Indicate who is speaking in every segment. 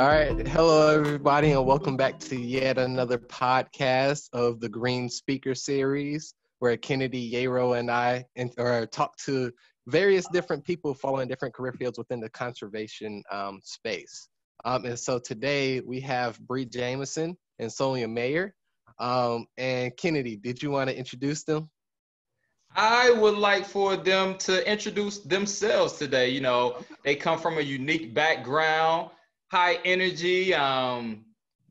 Speaker 1: All right. Hello, everybody, and welcome back to yet another podcast of the Green Speaker Series, where Kennedy Yero and I and, or talk to various different people following different career fields within the conservation um, space. Um, and so today we have Bree Jameson and Sonia Meyer. Um, and Kennedy, did you want to introduce them?
Speaker 2: I would like for them to introduce themselves today. You know, they come from a unique background high energy, um,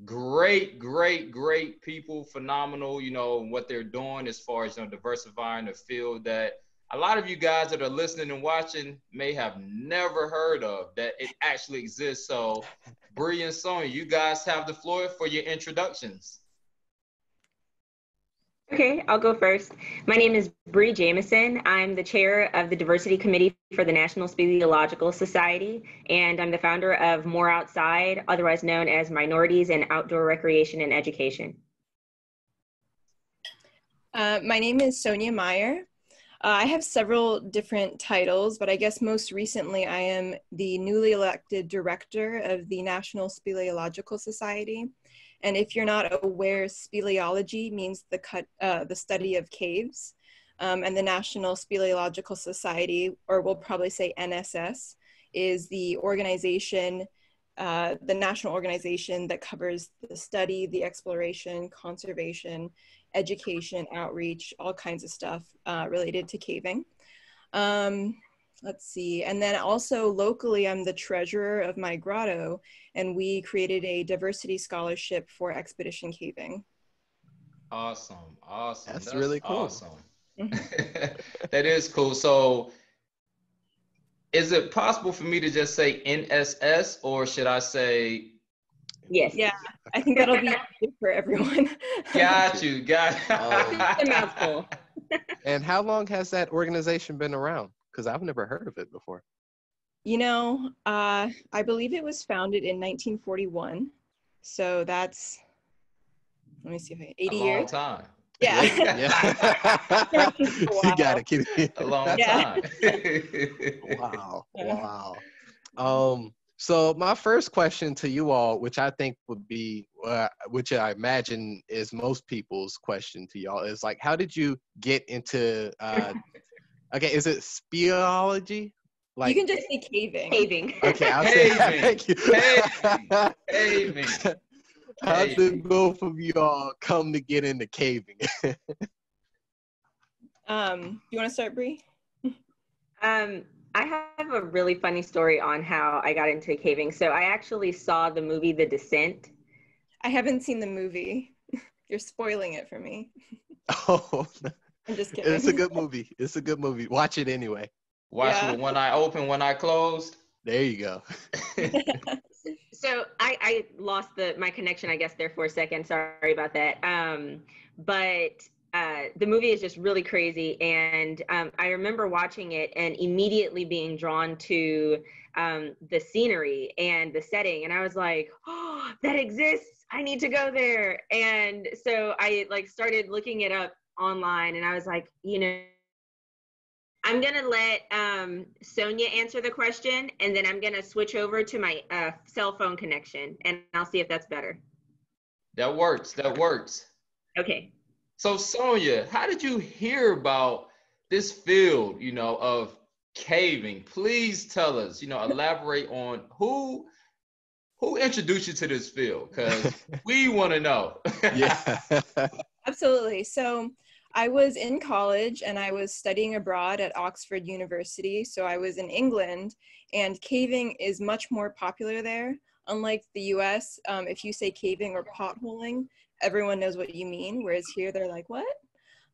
Speaker 2: great, great, great people, phenomenal, you know, what they're doing as far as you know, diversifying the field that a lot of you guys that are listening and watching may have never heard of that it actually exists. So, Bree and Sonia, you guys have the floor for your introductions.
Speaker 3: Okay, I'll go first. My name is Bree Jameson. I'm the chair of the Diversity Committee for the National Speleological Society, and I'm the founder of More Outside, otherwise known as Minorities in Outdoor Recreation and Education.
Speaker 4: Uh, my name is Sonia Meyer. Uh, I have several different titles, but I guess most recently I am the newly elected director of the National Speleological Society. And if you're not aware, speleology means the, cut, uh, the study of caves. Um, and the National Speleological Society, or we'll probably say NSS, is the organization, uh, the national organization that covers the study, the exploration, conservation, education, outreach, all kinds of stuff uh, related to caving. Um, let's see. And then also locally, I'm the treasurer of my grotto, and we created a diversity scholarship for expedition caving.
Speaker 2: Awesome, awesome.
Speaker 1: That's, That's really cool.
Speaker 2: Awesome. that is cool. So, is it possible for me to just say NSS, or should I say?
Speaker 3: Yes.
Speaker 4: Yeah, I think that'll be for everyone.
Speaker 2: got you. Got.
Speaker 3: a mouthful.
Speaker 1: and how long has that organization been around? because I've never heard of it before.
Speaker 4: You know, uh, I believe it was founded in 1941. So that's, let me see if I, 80
Speaker 2: a long
Speaker 4: years.
Speaker 2: time.
Speaker 4: Yeah.
Speaker 1: yeah. you got it, Kitty.
Speaker 2: A long
Speaker 4: Yeah.
Speaker 2: time.
Speaker 1: wow. Wow. Um, so my first question to you all, which I think would be, uh, which I imagine is most people's question to y'all, is like, how did you get into uh, Okay, is it speleology?
Speaker 4: Like, you can just say caving.
Speaker 3: Caving.
Speaker 1: Okay, I'll say thank you.
Speaker 2: Caving. Caving.
Speaker 1: How did both of y'all come to get into caving?
Speaker 4: um, you want to start, Bree?
Speaker 3: Um, I have a really funny story on how I got into caving. So I actually saw the movie The Descent.
Speaker 4: I haven't seen the movie. You're spoiling it for me.
Speaker 1: Oh.
Speaker 4: I'm just kidding.
Speaker 1: It's a good movie. It's a good movie. Watch it anyway.
Speaker 2: Watch
Speaker 4: Yeah.
Speaker 2: with one eye open, one eye closed.
Speaker 1: There you go.
Speaker 3: So I, I lost the my connection, I guess, there for a second. Sorry about that. Um, but uh, the movie is just really crazy, and um, I remember watching it and immediately being drawn to um, the scenery and the setting, and I was like, "Oh, that exists! I need to go there!" And so I like started looking it up online, and I was like, you know. I'm gonna let um, Sonia answer the question, and then I'm gonna switch over to my uh, cell phone connection, and I'll see if that's better.
Speaker 2: that works. That works.
Speaker 3: Okay.
Speaker 2: So Sonia, how did you hear about this field, you know, of caving? Please tell us, you know, elaborate on who who introduced you to this field because we want to know.
Speaker 1: yeah.
Speaker 4: Absolutely. So I was in college and I was studying abroad at Oxford University. So I was in England, and caving is much more popular there. Unlike the US, um, if you say caving or potholing, everyone knows what you mean. Whereas here, they're like, what?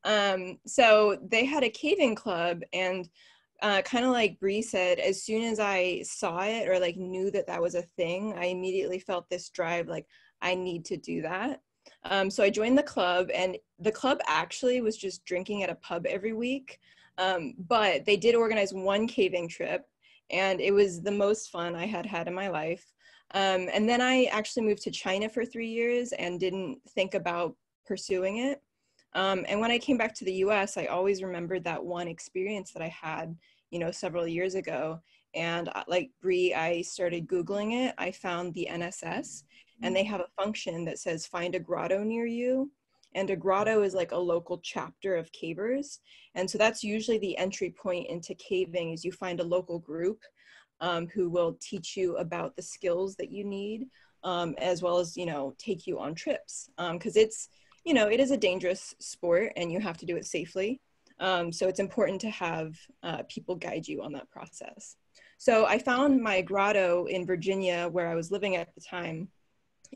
Speaker 4: Um, so they had a caving club, and uh, kind of like Bree said, as soon as I saw it or like knew that that was a thing, I immediately felt this drive like, I need to do that. Um, so I joined the club, and the club actually was just drinking at a pub every week. Um, but they did organize one caving trip, and it was the most fun I had had in my life. Um, and then I actually moved to China for three years and didn't think about pursuing it. Um, and when I came back to the US, I always remembered that one experience that I had, you know, several years ago. And uh, like Bree, I started Googling it. I found the NSS, and they have a function that says find a grotto near you. And a grotto is like a local chapter of cavers. And so that's usually the entry point into caving is you find a local group um, who will teach you about the skills that you need, um, as well as, you know, take you on trips. Because um, it's, you know, it is a dangerous sport and you have to do it safely. Um, so it's important to have uh, people guide you on that process. So I found my grotto in Virginia where I was living at the time,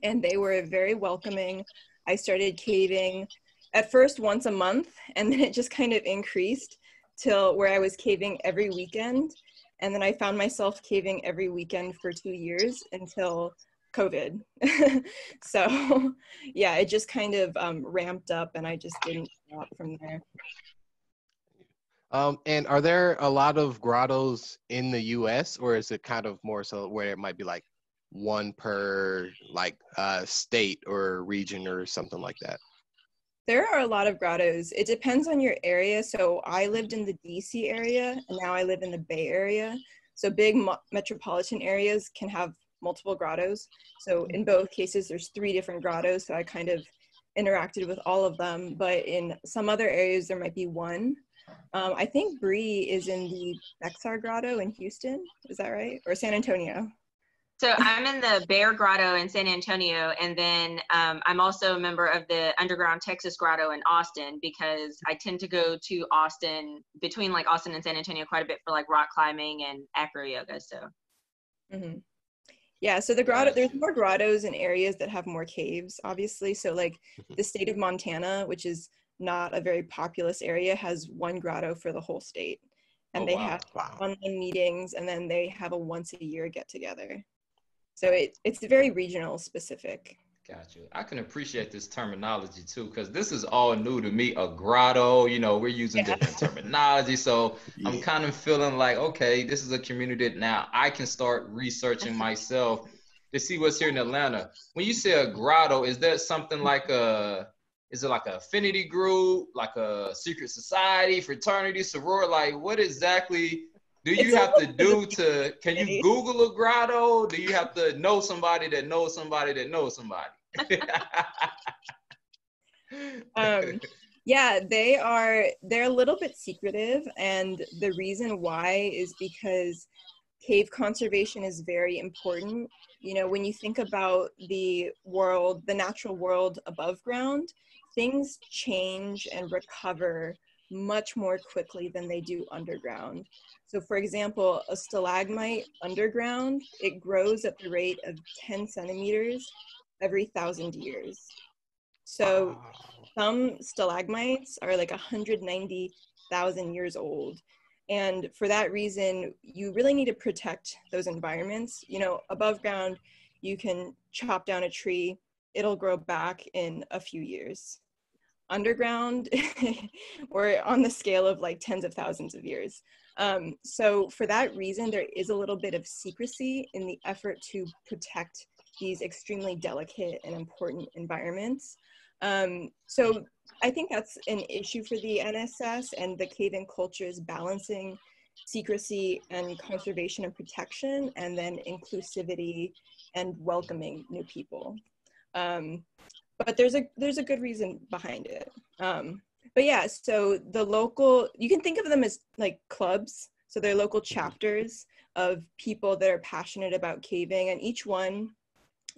Speaker 4: and they were very welcoming. I started caving at first once a month, and then it just kind of increased till where I was caving every weekend. And then I found myself caving every weekend for two years until COVID. so, yeah, it just kind of um, ramped up and I just didn't stop from there.
Speaker 1: Um, and are there a lot of grottos in the US or is it kind of more so where it might be like one per like uh, state or region or something like that?
Speaker 4: There are a lot of grottos. It depends on your area. So I lived in the DC area and now I live in the Bay Area. So big mo- metropolitan areas can have multiple grottos. So in both cases, there's three different grottos. So I kind of interacted with all of them. But in some other areas, there might be one. Um, I think Bree is in the Bexar Grotto in Houston. Is that right? Or San Antonio?
Speaker 3: So I'm in the Bexar Grotto in San Antonio, and then um, I'm also a member of the Underground Texas Grotto in Austin because I tend to go to Austin between like Austin and San Antonio quite a bit for like rock climbing and acro yoga. So.
Speaker 4: Mm-hmm. Yeah, so the grotto there's more grottos in areas that have more caves, obviously. So like the state of Montana, which is not a very populous area, has one grotto for the whole state. And oh, they wow. have wow. online meetings and then they have a once a year get together. So it, it's very regional specific.
Speaker 2: Got you. I can appreciate this terminology too, because this is all new to me. A grotto, you know, we're using yeah. different terminology. So yeah. I'm kind of feeling like, okay, this is a community that now I can start researching myself to see what's here in Atlanta. When you say a grotto, is that something like a is it like an affinity group, like a secret society, fraternity, sorority? Like what exactly do you have to do to can you google a grotto? Do you have to know somebody that knows somebody that knows somebody?
Speaker 4: Um, yeah they are they're a little bit secretive and the reason why is because cave conservation is very important. You know when you think about the world the natural world above ground things change and recover much more quickly than they do underground so for example, a stalagmite underground, it grows at the rate of 10 centimeters every thousand years. So wow. some stalagmites are like 190,000 years old. And for that reason, you really need to protect those environments. You know, above ground, you can chop down a tree, it'll grow back in a few years. Underground, we're on the scale of like tens of thousands of years. Um, so for that reason, there is a little bit of secrecy in the effort to protect these extremely delicate and important environments. Um, so I think that's an issue for the NSS and the cave-in culture is balancing secrecy and conservation and protection, and then inclusivity and welcoming new people. Um, but there's a there's a good reason behind it. Um, but yeah, so the local, you can think of them as like clubs. So they're local chapters of people that are passionate about caving, and each one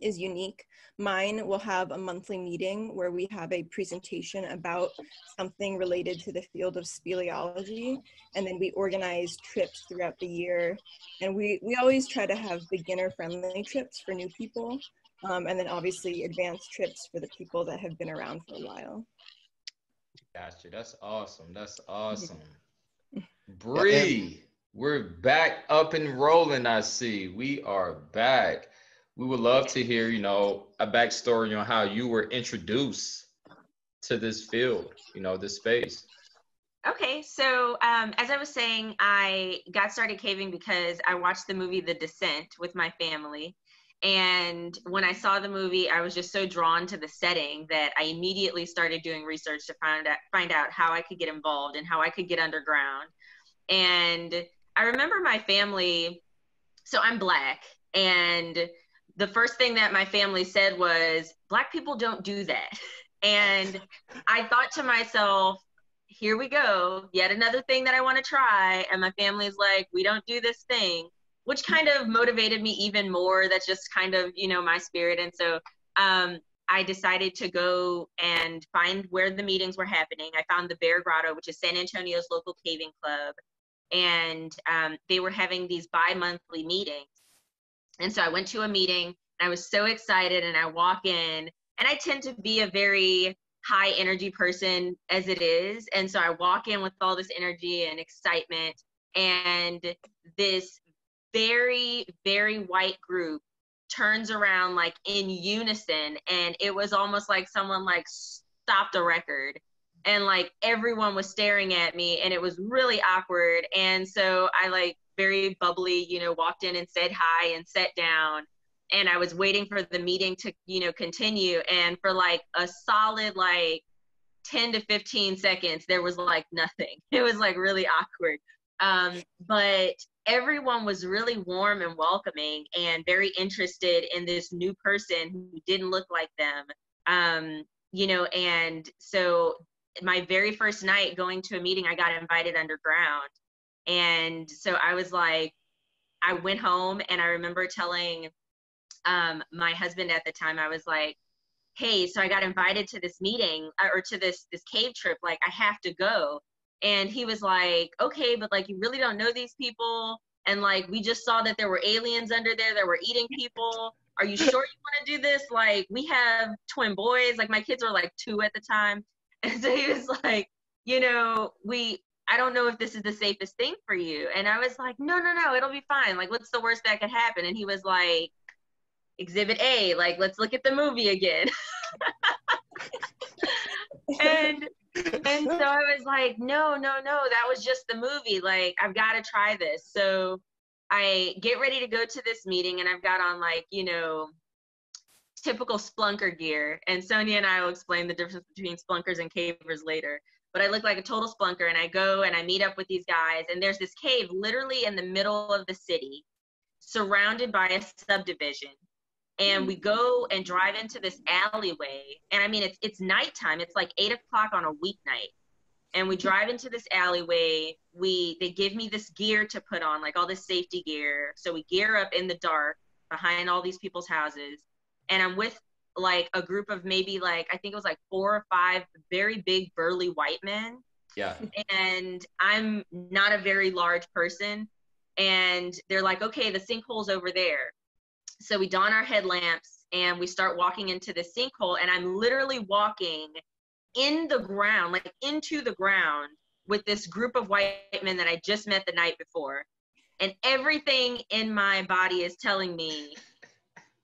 Speaker 4: is unique. Mine will have a monthly meeting where we have a presentation about something related to the field of speleology. And then we organize trips throughout the year. And we, we always try to have beginner friendly trips for new people. Um, and then obviously advanced trips for the people that have been around for a while.
Speaker 2: Gotcha. That's awesome. That's awesome. Bree, we're back up and rolling. I see. We are back. We would love to hear, you know, a backstory on how you were introduced to this field, you know, this space.
Speaker 3: Okay, so um, as I was saying, I got started caving because I watched the movie The Descent with my family, And when I saw the movie, I was just so drawn to the setting that I immediately started doing research to find out, find out how I could get involved and how I could get underground. And I remember my family, so I'm black, and the first thing that my family said was, Black people don't do that. And I thought to myself, here we go, yet another thing that I want to try. And my family's like, we don't do this thing which kind of motivated me even more. That's just kind of, you know, my spirit. And so um, I decided to go and find where the meetings were happening. I found the Bexar Grotto, which is San Antonio's local caving club. And um, they were having these bi monthly meetings. And so I went to a meeting. I was so excited, and I walk in, and I tend to be a very high energy person as it is. And so I walk in with all this energy and excitement. And this very, very white group turns around like in unison and it was almost like someone like stopped a record. And like everyone was staring at me and it was really awkward. And so i like very bubbly you know walked in and said hi and sat down. And i was waiting for the meeting to you know continue. And for like a solid like 10 to 15 seconds there was like nothing. It was like really awkward. Um, but everyone was really warm and welcoming and very interested in this new person who didn't look like them. Um, you know, and so my very first night going to a meeting, I got invited underground. And so I was like, I went home and I remember telling um, my husband at the time, I was like, hey, so I got invited to this meeting uh, or to this this cave trip. Like, I have to go and he was like okay but like you really don't know these people and like we just saw that there were aliens under there that were eating people. Are you sure you want to do this? Like we have twin boys. Like my kids were like two at the time. And so he was like you know we i don't know if this is the safest thing for you. And i was like no no no it'll be fine. Like what's the worst that could happen? And he was like exhibit a like let's look at the movie again. And and so I was like, no, no, no, that was just the movie. Like, I've got to try this. So I get ready to go to this meeting, and I've got on like, you know, typical spelunker gear. And Sonia and I will explain the difference between spelunkers and cavers later. But I look like a total spelunker, and I go and I meet up with these guys, and there's this cave literally in the middle of the city, surrounded by a subdivision and mm-hmm. we go and drive into this alleyway and i mean it's it's nighttime it's like eight o'clock on a weeknight and we drive into this alleyway we they give me this gear to put on like all this safety gear so we gear up in the dark behind all these people's houses and i'm with like a group of maybe like i think it was like four or five very big burly white men
Speaker 2: yeah.
Speaker 3: and i'm not a very large person and they're like okay the sinkhole's over there so we don our headlamps and we start walking into the sinkhole, and I'm literally walking in the ground, like into the ground, with this group of white men that I just met the night before. And everything in my body is telling me,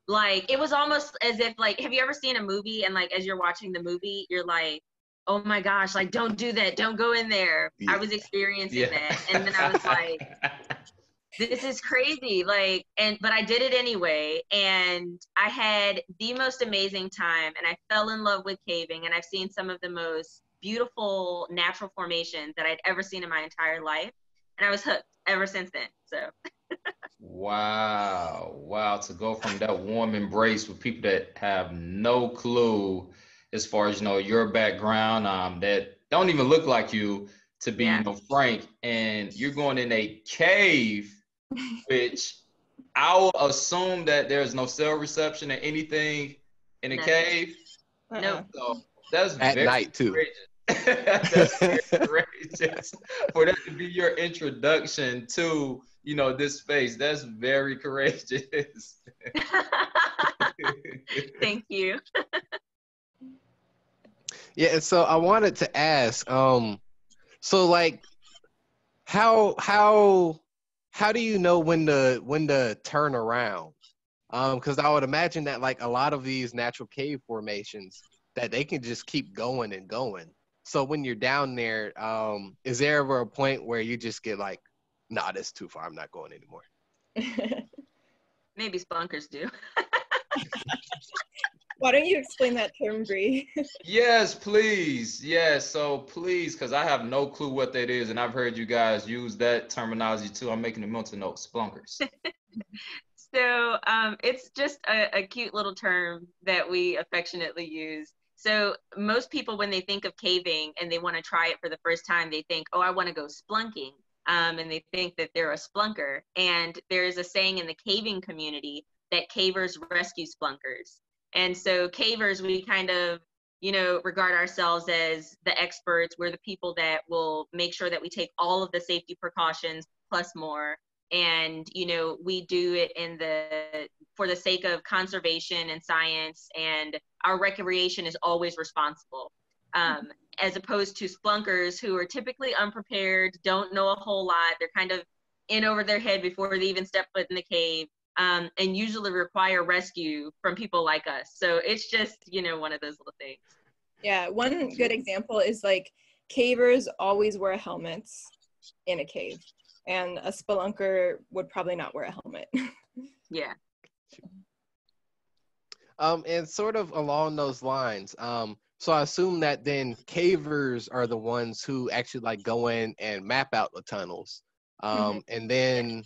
Speaker 3: like, it was almost as if, like, have you ever seen a movie and, like, as you're watching the movie, you're like, oh my gosh, like, don't do that, don't go in there. Yeah. I was experiencing yeah. that. And then I was like, this is crazy like and but i did it anyway and i had the most amazing time and i fell in love with caving and i've seen some of the most beautiful natural formations that i'd ever seen in my entire life and i was hooked ever since then so
Speaker 2: wow wow to go from that warm embrace with people that have no clue as far as you know your background um that don't even look like you to be yeah. you know frank and you're going in a cave which I'll assume that there's no cell reception or anything in the no. cave.
Speaker 3: Uh-uh. No.
Speaker 2: So that's
Speaker 1: at night too.
Speaker 2: that's courageous for that to be your introduction to you know this space. That's very courageous.
Speaker 3: Thank you.
Speaker 1: yeah, and so I wanted to ask, um, so like, how how how do you know when to when to turn around? Because um, I would imagine that like a lot of these natural cave formations that they can just keep going and going. So when you're down there, um, is there ever a point where you just get like, nah, that's too far. I'm not going anymore.
Speaker 3: Maybe spelunkers do.
Speaker 4: Why don't you explain that term, Bree?
Speaker 2: yes, please. Yes, so please, because I have no clue what that is, and I've heard you guys use that terminology too. I'm making a mental note, spelunkers.
Speaker 3: so um, it's just a, a cute little term that we affectionately use. So most people, when they think of caving and they want to try it for the first time, they think, "Oh, I want to go spelunking," um, and they think that they're a spelunker. And there's a saying in the caving community that cavers rescue spelunkers. And so cavers, we kind of, you know, regard ourselves as the experts. We're the people that will make sure that we take all of the safety precautions plus more. And, you know, we do it in the for the sake of conservation and science and our recreation is always responsible. Um, as opposed to spelunkers who are typically unprepared, don't know a whole lot. They're kind of in over their head before they even step foot in the cave um, and usually require rescue from people like us. So it's just, you know, one of those little things.
Speaker 4: Yeah, one good example is like cavers always wear helmets in a cave, and a spelunker would probably not wear a helmet.
Speaker 3: yeah.
Speaker 1: Um, and sort of along those lines, um, so I assume that then cavers are the ones who actually like go in and map out the tunnels. Um, mm-hmm. and then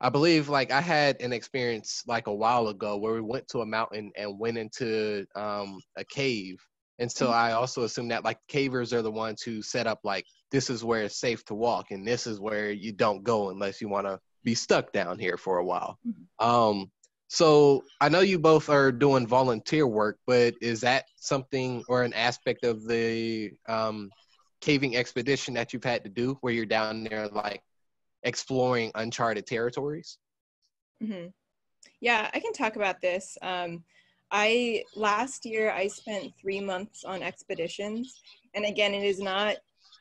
Speaker 1: I believe like I had an experience like a while ago where we went to a mountain and went into um, a cave. And so mm-hmm. I also assume that like cavers are the ones who set up like this is where it's safe to walk and this is where you don't go unless you want to be stuck down here for a while. Mm-hmm. Um, so I know you both are doing volunteer work, but is that something or an aspect of the um, caving expedition that you've had to do where you're down there like exploring uncharted territories?
Speaker 4: Mm-hmm. Yeah, I can talk about this. Um, I last year I spent three months on expeditions, and again, it is not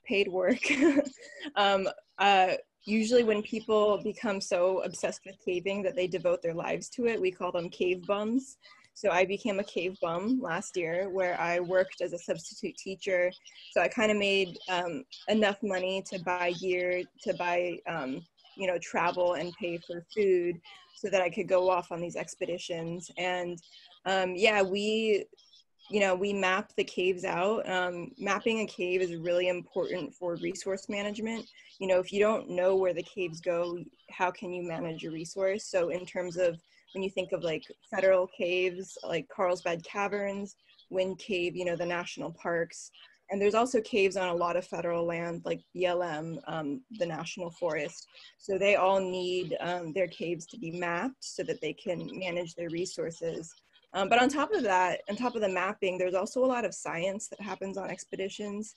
Speaker 4: paid work. um, uh, usually, when people become so obsessed with caving that they devote their lives to it, we call them cave bums. So I became a cave bum last year where I worked as a substitute teacher. So I kind of made um, enough money to buy gear, to buy, um, you know, travel and pay for food so that I could go off on these expeditions. And um, yeah, we, you know, we map the caves out. Um, mapping a cave is really important for resource management. You know, if you don't know where the caves go, how can you manage your resource? So in terms of when you think of like federal caves like Carlsbad Caverns, Wind Cave, you know, the national parks. And there's also caves on a lot of federal land like BLM, um, the national forest. So they all need um, their caves to be mapped so that they can manage their resources. Um, but on top of that, on top of the mapping, there's also a lot of science that happens on expeditions.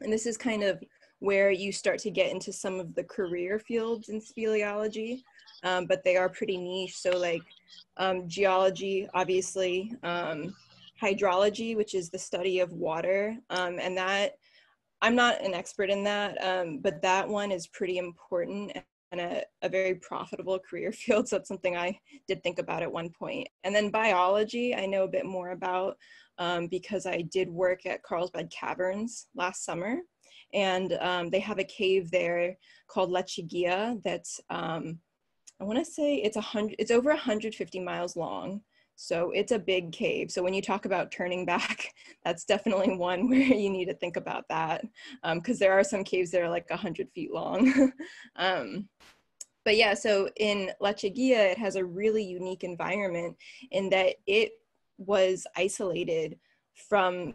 Speaker 4: And this is kind of where you start to get into some of the career fields in speleology um, but they are pretty niche. So like um, geology, obviously, um, hydrology, which is the study of water, um, and that I'm not an expert in that, um, but that one is pretty important and a, a, very profitable career field. So that's something I did think about at one point. And then biology, I know a bit more about um, because I did work at Carlsbad Caverns last summer. And um, they have a cave there called Lechuguilla that's um, I want to say it's a hundred, it's over 150 miles long. So it's a big cave. So when you talk about turning back, that's definitely one where you need to think about that because um, there are some caves that are like 100 feet long. um, but yeah, so in Lechuguilla, it has a really unique environment in that it was isolated from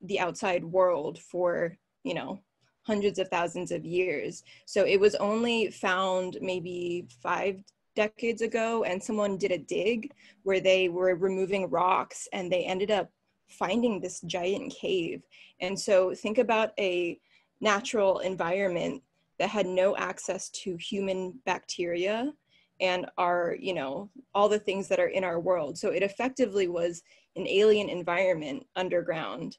Speaker 4: the outside world for, you know, hundreds of thousands of years. So it was only found maybe five decades ago, and someone did a dig where they were removing rocks and they ended up finding this giant cave. And so think about a natural environment that had no access to human bacteria and our, you know, all the things that are in our world. So it effectively was an alien environment underground.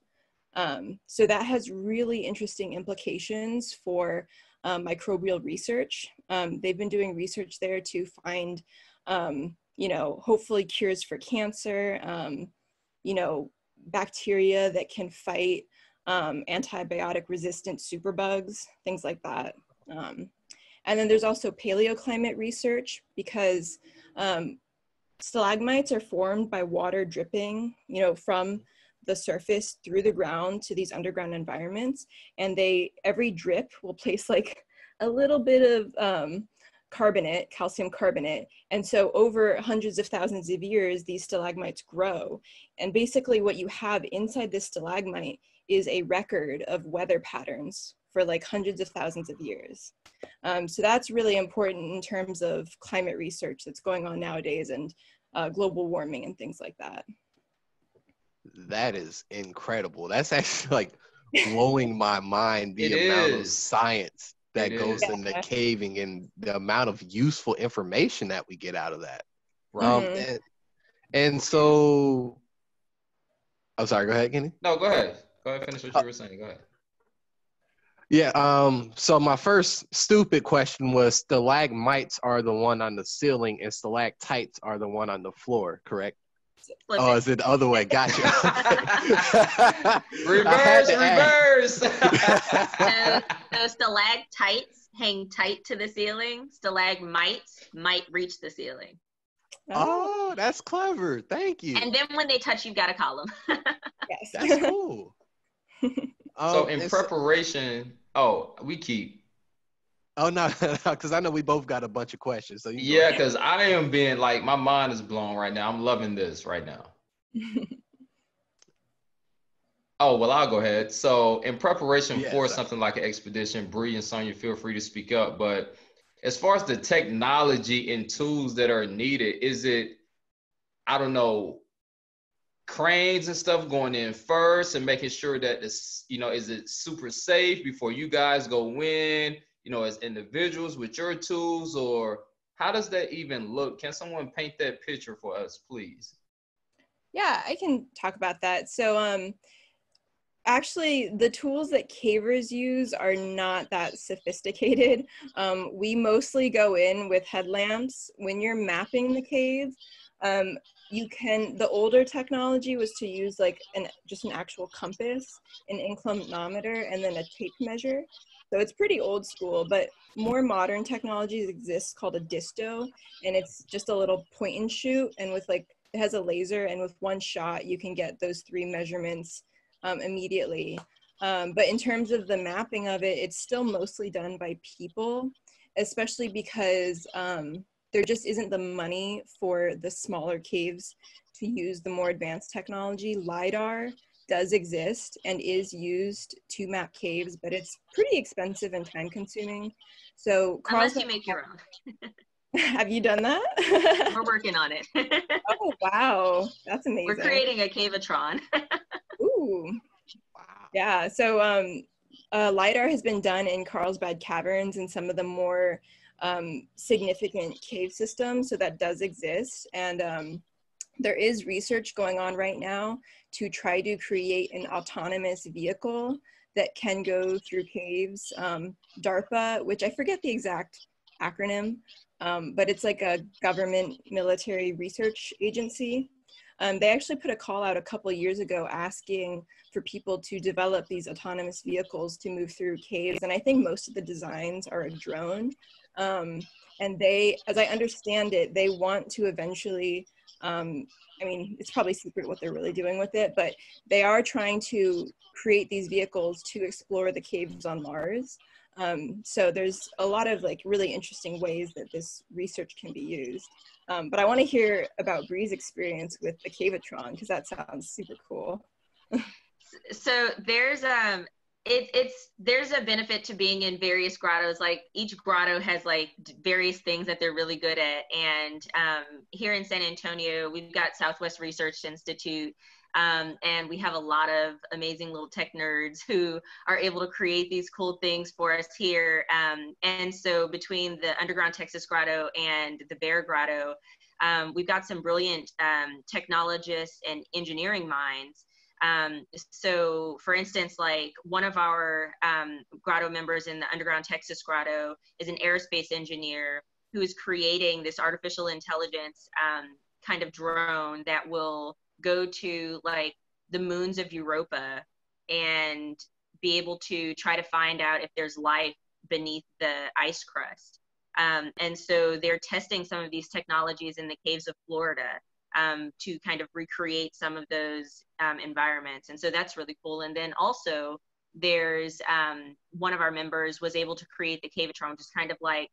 Speaker 4: Um, so that has really interesting implications for um, microbial research. Um, they've been doing research there to find, um, you know, hopefully cures for cancer, um, you know, bacteria that can fight um, antibiotic resistant superbugs, things like that. and then there's also paleoclimate research because stalagmites are formed by water dripping, you know, from the surface through the ground to these underground environments. And they, every drip will place like a little bit of um, carbonate, calcium carbonate. And so over hundreds of thousands of years, these stalagmites grow. And basically what you have inside this stalagmite is a record of weather patterns for like hundreds of thousands of years. Um, so that's really important in terms of climate research that's going on nowadays and uh, global warming and things like that.
Speaker 1: That is incredible. That's actually like blowing my mind the
Speaker 2: It
Speaker 1: amount of science that
Speaker 2: It
Speaker 1: goes
Speaker 2: is.
Speaker 1: into
Speaker 4: Yeah.
Speaker 1: caving and the amount of useful information that we get out of that. Um,
Speaker 4: Mhm.
Speaker 1: and, and so, I'm sorry. Go ahead, Kenny.
Speaker 2: No, go ahead. Go ahead. Finish what you were saying. Go ahead.
Speaker 1: Yeah. Um. So my first stupid question was: stalagmites are the one on the ceiling, and stalactites are the one on the floor. Correct?
Speaker 3: Flip
Speaker 1: Oh, is it the other way? Gotcha. I had
Speaker 2: Reverse, reverse.
Speaker 3: So stalactites hang tight to the ceiling. Stalagmites might reach the ceiling.
Speaker 1: Oh, that's clever. Thank you.
Speaker 3: And then when they touch, you've got to call them.
Speaker 4: yes.
Speaker 1: That's cool.
Speaker 2: so
Speaker 1: Um,
Speaker 2: in preparation, oh, we keep.
Speaker 1: Oh no, because I know we both got a bunch of questions. So you
Speaker 2: Yeah, because I am being like my mind is blown right now. I'm loving this right now. Oh, well, I'll go ahead. So, in preparation
Speaker 1: Yeah,
Speaker 2: for
Speaker 1: so-
Speaker 2: something like an expedition, Bree and Sonia, feel free to speak up. But as far as the technology and tools that are needed, is it, I don't know, cranes and stuff going in first and making sure that this, you know, is it super safe before you guys go in, you know, as individuals with your tools, or how does that even look? Can someone paint that picture for us, please?
Speaker 4: Yeah, I can talk about that. So, um, actually, the tools that cavers use are not that sophisticated. Um, we mostly go in with headlamps. When you're mapping the cave, um, you can, the older technology was to use like an, just an actual compass, an inclinometer, and then a tape measure. So it's pretty old school, but more modern technologies exist called a disto, and it's just a little point and shoot, and with like it has a laser and with one shot you can get those three measurements um, immediately. Um, but in terms of the mapping of it it's still mostly done by people especially because um, there just isn't the money for the smaller caves to use the more advanced technology lidar does exist and is used to map caves but it's pretty expensive and time consuming so
Speaker 3: Unless
Speaker 4: Carlsbad-
Speaker 3: you make your own.
Speaker 4: have you done that
Speaker 3: We're working on it.
Speaker 4: oh wow that's amazing
Speaker 3: We're creating a cavatron.
Speaker 4: Ooh,
Speaker 1: Wow.
Speaker 4: yeah. So um, uh, LiDAR has been done in Carlsbad Caverns and some of the more um, significant cave systems. So that does exist. And um, there is research going on right now to try to create an autonomous vehicle that can go through caves. Um, DARPA, which I forget the exact acronym, um, but it's like a government military research agency. Um, they actually put a call out a couple years ago asking for people to develop these autonomous vehicles to move through caves. And I think most of the designs are a drone. Um, and they, as I understand it, they want to eventually, um, I mean, it's probably secret what they're really doing with it, but they are trying to create these vehicles to explore the caves on Mars. Um, so there's a lot of like really interesting ways that this research can be used. Um, but I want to hear about Bree's experience with the Cavatron because that sounds super cool.
Speaker 3: so there's um it, it's there's a benefit to being in various grottos. Like each grotto has like various things that they're really good at. And um, here in san antonio we've got southwest research institute um, and we have a lot of amazing little tech nerds who are able to create these cool things for us here. Um, and so between the underground texas grotto and the Bexar grotto um, we've got some brilliant um, technologists and engineering minds um, so, for instance, like one of our um, grotto members in the underground Texas grotto is an aerospace engineer who is creating this artificial intelligence um, kind of drone that will go to like the moons of Europa and be able to try to find out if there's life beneath the ice crust. Um, and so they're testing some of these technologies in the caves of Florida um, to kind of recreate some of those um, environments. And so that's really cool. And then also, there's um, one of our members was able to create the Cavatron, which is kind of like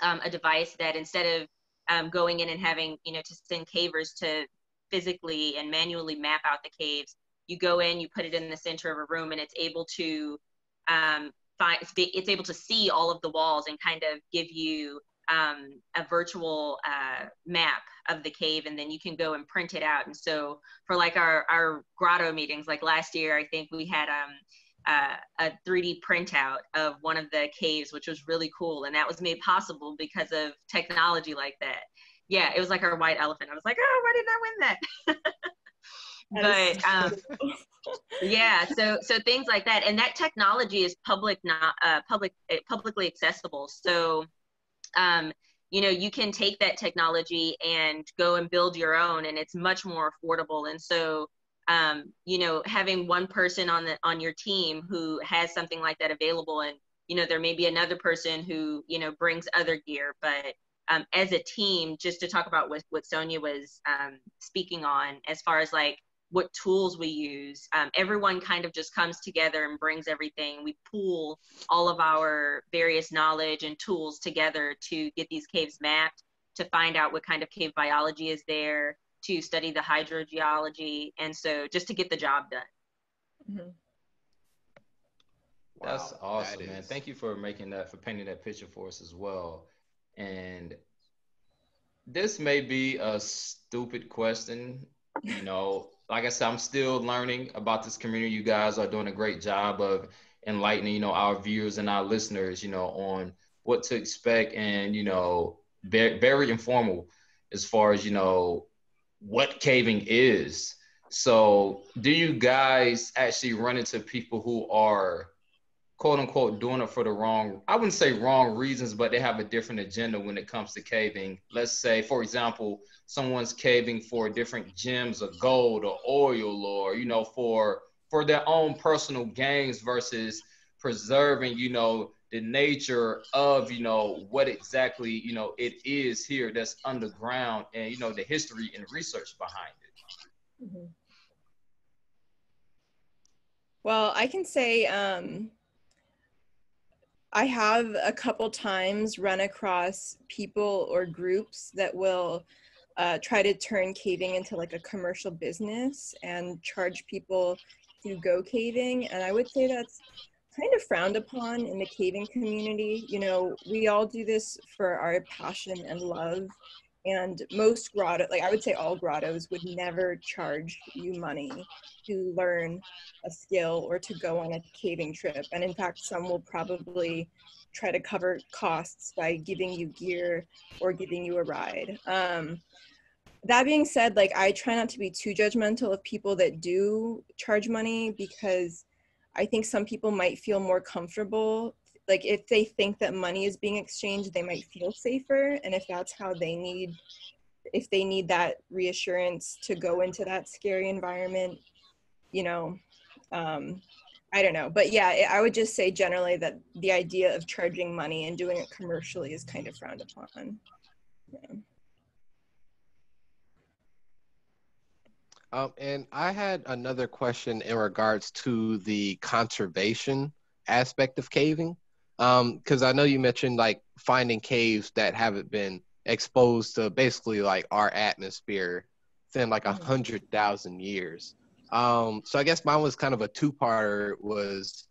Speaker 3: um, a device that instead of um, going in and having, you know, to send cavers to physically and manually map out the caves, you go in, you put it in the center of a room, and it's able to um, find, it's able to see all of the walls and kind of give you um, a virtual uh, map of the cave and then you can go and print it out. And so for like our our grotto meetings like last year i think we had um uh, a 3d printout of one of the caves which was really cool and that was made possible because of technology like that. Yeah it was like our white elephant. I was like oh why didn't i win that? But um, yeah so so things like that and that technology is public not uh, public publicly accessible. So um, you know you can take that technology and go and build your own and it's much more affordable. And so um, you know having one person on the on your team who has something like that available and you know there may be another person who you know brings other gear but um, as a team just to talk about what, what sonia was um, speaking on as far as like what tools we use. Um, everyone kind of just comes together and brings everything. We pool all of our various knowledge and tools together to get these caves mapped, to find out what kind of cave biology is there, to study the hydrogeology, and so just to get the job done. Mm-hmm.
Speaker 2: That's awesome, that man. Thank you for making that, for painting that picture for us as well. And this may be a stupid question, you know, like I said, I'm still learning about this community. You guys are doing a great job of enlightening, you know, our viewers and our listeners, you know, on what to expect and, you know, very, very informal as far as, you know, what caving is. So do you guys actually run into people who are quote unquote doing it for the wrong i wouldn't say wrong reasons but they have a different agenda when it comes to caving let's say for example someone's caving for different gems of gold or oil or you know for for their own personal gains versus preserving you know the nature of you know what exactly you know it is here that's underground and you know the history and research behind it mm-hmm.
Speaker 4: well i can say um I have a couple times run across people or groups that will uh, try to turn caving into like a commercial business and charge people to go caving. And I would say that's kind of frowned upon in the caving community. You know, we all do this for our passion and love and most grotto like i would say all grottos would never charge you money to learn a skill or to go on a caving trip. And in fact some will probably try to cover costs by giving you gear or giving you a ride. Um, that being said like i try not to be too judgmental of people that do charge money because i think some people might feel more comfortable like if they think that money is being exchanged they might feel safer. And if that's how they need if they need that reassurance to go into that scary environment you know um i don't know. But yeah i would just say generally that the idea of charging money and doing it commercially is kind of frowned upon. Yeah.
Speaker 1: Um, and I had another question in regards to the conservation aspect of caving because um, I know you mentioned like finding caves that haven't been exposed to basically like our atmosphere within like a mm-hmm. hundred thousand years. Um, so I guess mine was kind of a two-parter. Was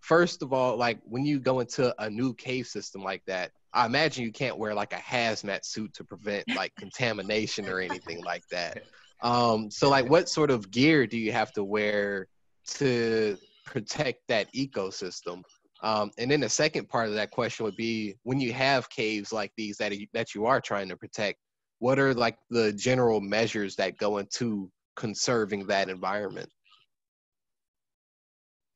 Speaker 1: first of all, like when you go into a new cave system like that, I imagine you can't wear like a hazmat suit to prevent like contamination or anything like that. Um, so like, what sort of gear do you have to wear to protect that ecosystem? Um, and then the second part of that question would be when you have caves like these that that you are trying to protect, what are like the general measures that go into conserving that environment?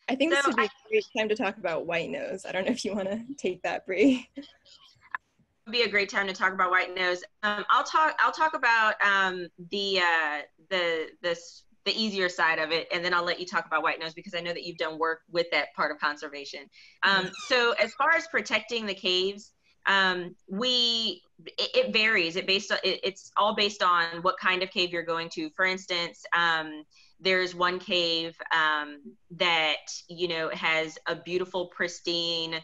Speaker 4: I think this would be a great time to talk about white nose. I don't know if you want to take that, Bree.
Speaker 3: Would be a great time to talk about white nose. Um, I'll talk. I'll talk about um, the uh, the the the easier side of it, and then I'll let you talk about white nose because I know that you've done work with that part of conservation. Um, so as far as protecting the caves, um, we it, it, varies. It based on, it, it's all based on what kind of cave you're going to. For instance, um, there's one cave um, that you know has a beautiful, pristine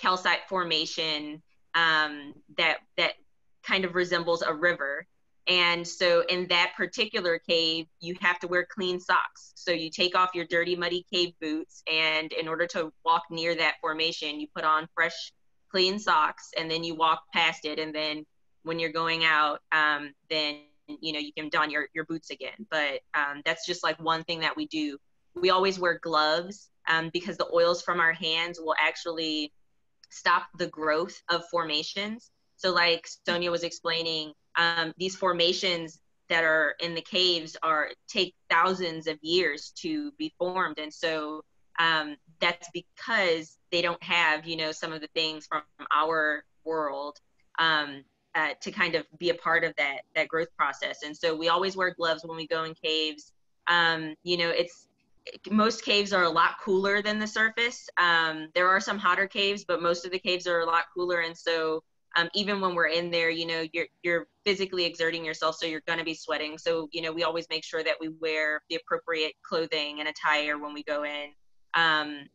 Speaker 3: calcite formation um, that that kind of resembles a river. And so in that particular cave, you have to wear clean socks. So you take off your dirty, muddy cave boots, and in order to walk near that formation, you put on fresh clean socks and then you walk past it. And then when you're going out um, then you know you can don your, your boots again. But um, that's just like one thing that we do. We always wear gloves um, because the oils from our hands will actually stop the growth of formations so like sonia was explaining um, these formations that are in the caves are take thousands of years to be formed. And so um, that's because they don't have you know some of the things from our world um, uh, to kind of be a part of that that growth process. And so we always wear gloves when we go in caves. Um, you know it's most caves are a lot cooler than the surface. Um, there are some hotter caves but most of the caves are a lot cooler. And so um, even when we're in there you know you're you're physically exerting yourself so you're going to be sweating so you know we always make sure that we wear the appropriate clothing and attire when we go in um,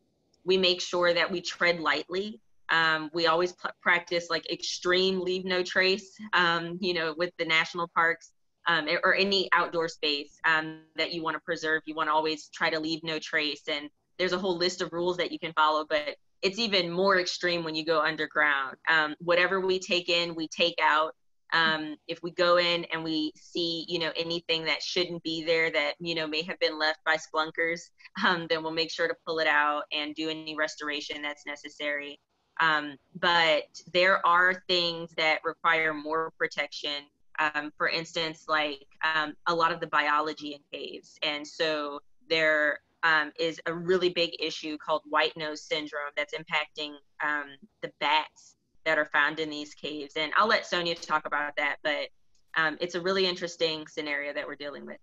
Speaker 3: we make sure that we tread lightly. Um, we always p- practice like extreme leave no trace, um, you know, with the national parks um, or any outdoor space um, that you want to preserve. You want to always try to leave no trace. And there's a whole list of rules that you can follow, but it's even more extreme when you go underground. Um, whatever we take in, we take out. Um, if we go in and we see, you know, anything that shouldn't be there that, you know, may have been left by spelunkers, um, then we'll make sure to pull it out and do any restoration that's necessary. Um, but there are things that require more protection. Um, for instance, like um, a lot of the biology in caves. And so there um, is a really big issue called white nose syndrome that's impacting the bats that are found in these caves. And I'll let Sonia talk about that, but um, it's a really interesting scenario that we're dealing with.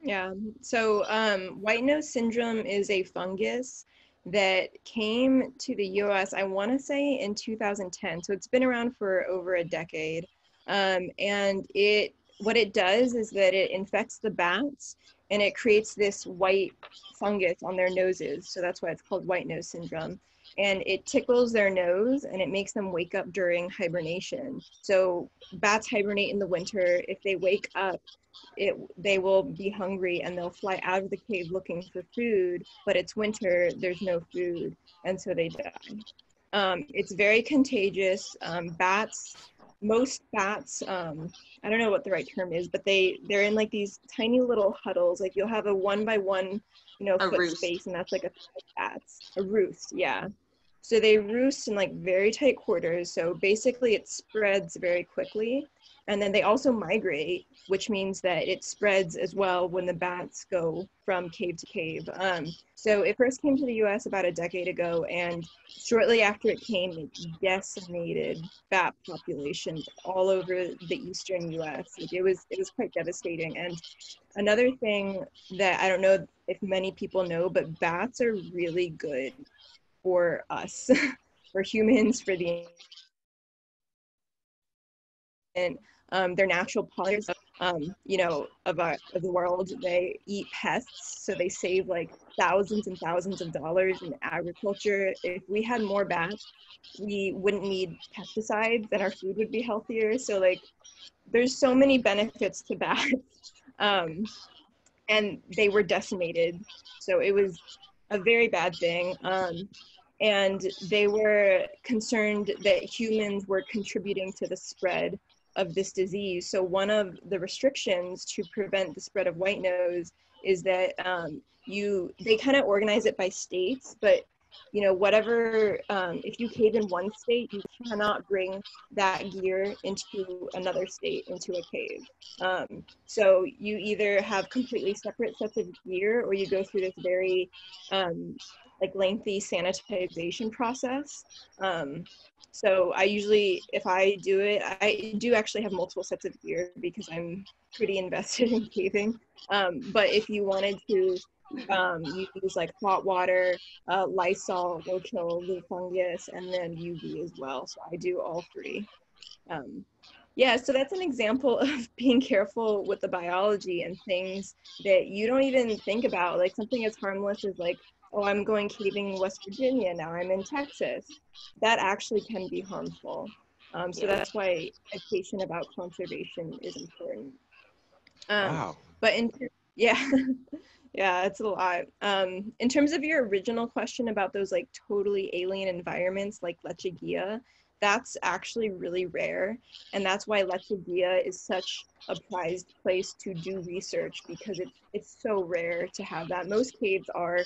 Speaker 4: Yeah, so um, white nose syndrome is a fungus that came to the US, I want to say in 2010. So it's been around for over a decade. Um, and it what it does is that it infects the bats and it creates this white fungus on their noses. So that's why it's called white nose syndrome and it tickles their nose and it makes them wake up during hibernation. So bats hibernate in the winter. If they wake up, it they will be hungry and they'll fly out of the cave looking for food. But it's winter, there's no food, and so they die. Um, it's very contagious. Um, bats, most bats, um, I don't know what the right term is, but they they're in like these tiny little huddles. Like you'll have a one by one, you know, a foot roost. space, and that's like a bats, a roost, yeah. So they roost in like very tight quarters. So basically it spreads very quickly. And then they also migrate, which means that it spreads as well when the bats go from cave to cave. Um, so it first came to the US about a decade ago, and shortly after it came, it decimated bat populations all over the eastern US. Like it was it was quite devastating. And another thing that I don't know if many people know, but bats are really good for us, for humans, for the and um, they're natural pollinators, um, you know, of, our, of the world. They eat pests, so they save like thousands and thousands of dollars in agriculture. If we had more bats, we wouldn't need pesticides, and our food would be healthier. So like, there's so many benefits to bats, um, and they were decimated. So it was a very bad thing. Um, and they were concerned that humans were contributing to the spread of this disease. So one of the restrictions to prevent the spread of white nose is that um, you they kind of organize it by states, but you know whatever um, if you cave in one state, you cannot bring that gear into another state into a cave. Um, so you either have completely separate sets of gear, or you go through this very um, like lengthy sanitization process. Um, so I usually, if I do it, I do actually have multiple sets of gear because I'm pretty invested in caving. Um, but if you wanted to, Um, you use like hot water, uh, Lysol will kill the fungus, and then UV as well. So I do all three. Um, yeah, so that's an example of being careful with the biology and things that you don't even think about. Like something as harmless as like, oh, I'm going caving in West Virginia, now I'm in Texas. That actually can be harmful. Um, so that's why education about conservation is important. Um, wow. But in yeah, yeah, it's a lot. Um, in terms of your original question about those like totally alien environments like Lechuguilla, that's actually really rare. And that's why Lechuguilla is such a prized place to do research because it's, it's so rare to have that. Most caves are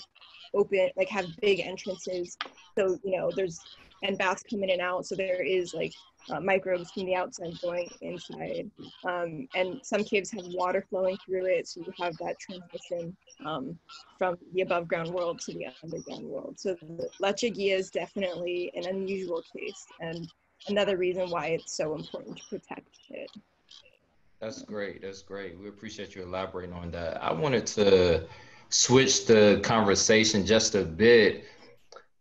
Speaker 4: open, like have big entrances. So, you know, there's, and bats come in and out. So there is like uh, microbes from the outside going inside. Um, and some caves have water flowing through it, so you have that transition um, from the above ground world to the underground world. So the Lechuguilla is definitely an unusual case and another reason why it's so important to protect it.
Speaker 2: That's great. That's great. We appreciate you elaborating on that. I wanted to switch the conversation just a bit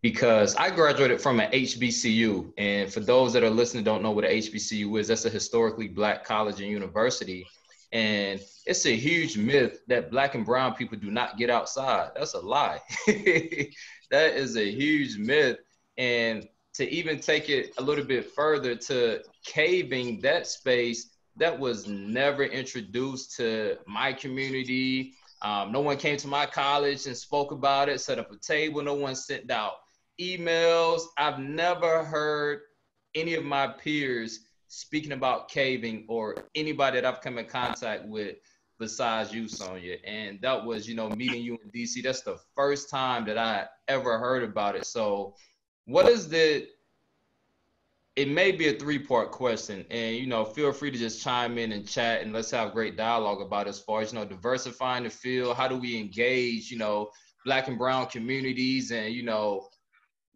Speaker 2: because I graduated from an HBCU. And for those that are listening don't know what an HBCU is, that's a historically black college and university. And it's a huge myth that black and brown people do not get outside. That's a lie. that is a huge myth. And to even take it a little bit further to caving that space that was never introduced to my community. Um, no one came to my college and spoke about it, set up a table. No one sent out emails. I've never heard any of my peers speaking about caving or anybody that I've come in contact with besides you, Sonia. And that was, you know, meeting you in DC. That's the first time that I ever heard about it. So, what is the it may be a three part question and you know feel free to just chime in and chat and let's have great dialogue about as far as you know diversifying the field how do we engage you know black and brown communities and you know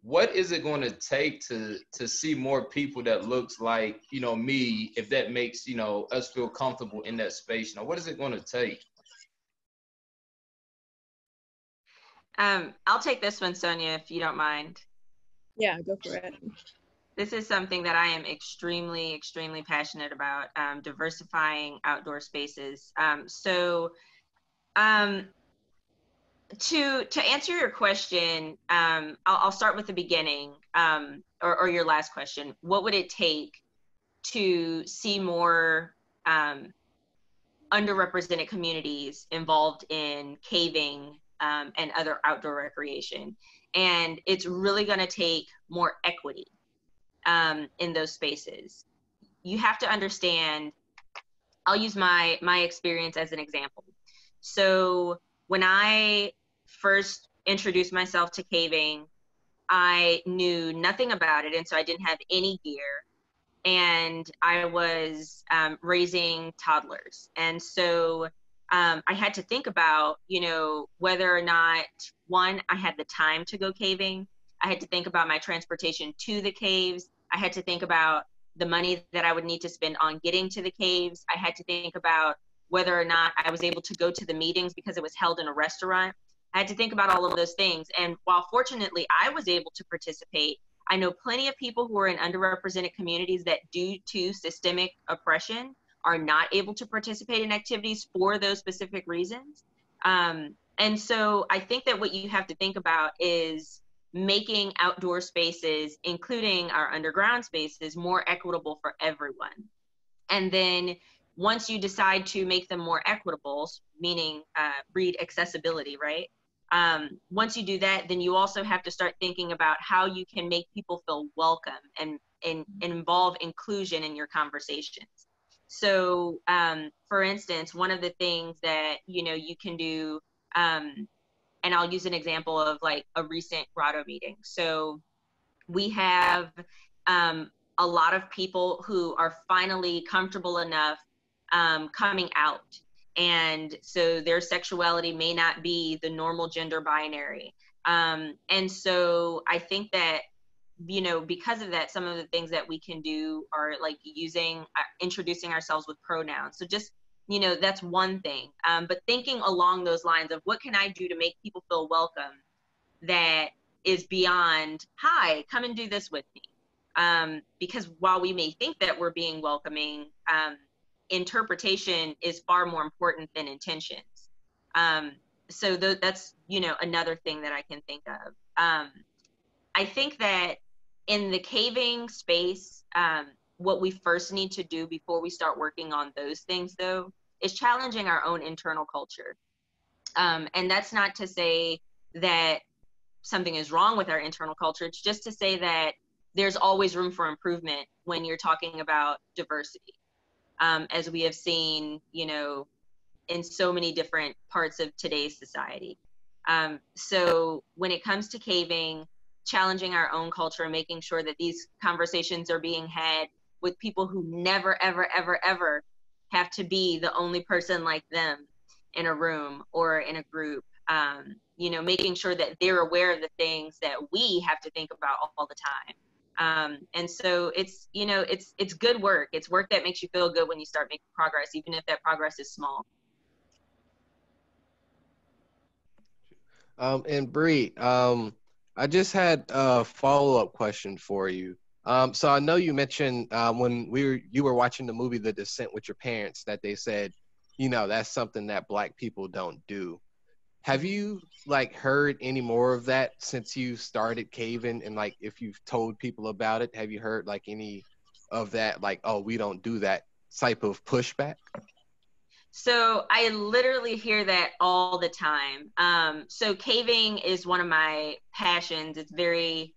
Speaker 2: what is it going to take to to see more people that looks like you know me if that makes you know us feel comfortable in that space? You know what is it going to take?
Speaker 3: Um i'll take this one sonia if you don't mind.
Speaker 4: Yeah go for it.
Speaker 3: This is something that i am extremely extremely passionate about um, diversifying outdoor spaces. Um, so um, to to answer your question, um, I'll, I'll, start with the beginning, um, or, or, your last question. What would it take to see more um, underrepresented communities involved in caving um, and other outdoor recreation? And it's really going to take more equity um, in those spaces. You have to understand. I'll use my my experience as an example. So when I first introduced myself to caving, I knew nothing about it, and so I didn't have any gear. And I was um, raising toddlers, and so um, I had to think about, you know, whether or not one, I had the time to go caving. I had to think about my transportation to the caves. I had to think about the money that I would need to spend on getting to the caves. I had to think about whether or not I was able to go to the meetings because it was held in a restaurant. I had to think about all of those things. And while fortunately I was able to participate, I know plenty of people who are in underrepresented communities that, due to systemic oppression, are not able to participate in activities for those specific reasons. Um, and so I think that what you have to think about is making outdoor spaces, including our underground spaces, more equitable for everyone. And then once you decide to make them more equitable, meaning uh, read accessibility, right? um, once you do that, then you also have to start thinking about how you can make people feel welcome and, and, and involve inclusion in your conversations. So, um, for instance, one of the things that you know you can do, um, and I'll use an example of like a recent grotto meeting. So, we have um, a lot of people who are finally comfortable enough um, coming out. And so their sexuality may not be the normal gender binary. Um, and so i think that you know because of that some of the things that we can do are like using uh, introducing ourselves with pronouns. So just you know that's one thing. Um, but thinking along those lines of what can i do to make people feel welcome that is beyond hi come and do this with me. Um, because while we may think that we're being welcoming um, interpretation is far more important than intentions. Um, so th- that's you know another thing that i can think of. Um, i think that in the caving space um, what we first need to do before we start working on those things though is challenging our own internal culture. Um, and that's not to say that something is wrong with our internal culture. It's just to say that there's always room for improvement when you're talking about diversity um, as we have seen you know in so many different parts of today's society um, so when it comes to caving challenging our own culture making sure that these conversations are being had with people who never, ever, ever, ever have to be the only person like them in a room or in a group. Um, you know, making sure that they're aware of the things that we have to think about all the time. Um, and so it's you know it's it's good work. It's work that makes you feel good when you start making progress, even if that progress is small.
Speaker 1: Um, and Bree, um, I just had a follow up question for you. Um, so I know you mentioned um, when we were you were watching the movie The Descent with your parents that they said, you know, that's something that Black people don't do. Have you like heard any more of that since you started caving? And like, if you've told people about it, have you heard like any of that? Like, oh, we don't do that type of pushback.
Speaker 3: So I literally hear that all the time. Um, so caving is one of my passions. It's very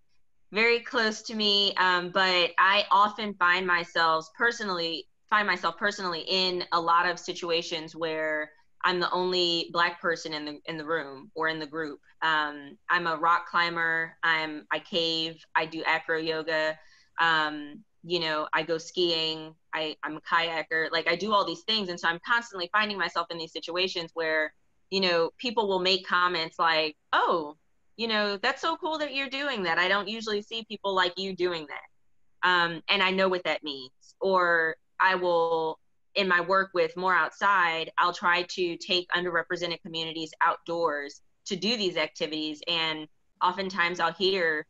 Speaker 3: very close to me. Um, but I often find myself personally find myself personally in a lot of situations where I'm the only black person in the in the room or in the group. Um, I'm a rock climber. I'm I cave. I do acro yoga. Um, you know, I go skiing. I I'm a kayaker. Like I do all these things, and so I'm constantly finding myself in these situations where you know people will make comments like, "Oh, you know, that's so cool that you're doing that. I don't usually see people like you doing that. Um, and I know what that means. Or I will, in my work with More Outside, I'll try to take underrepresented communities outdoors to do these activities. And oftentimes I'll hear,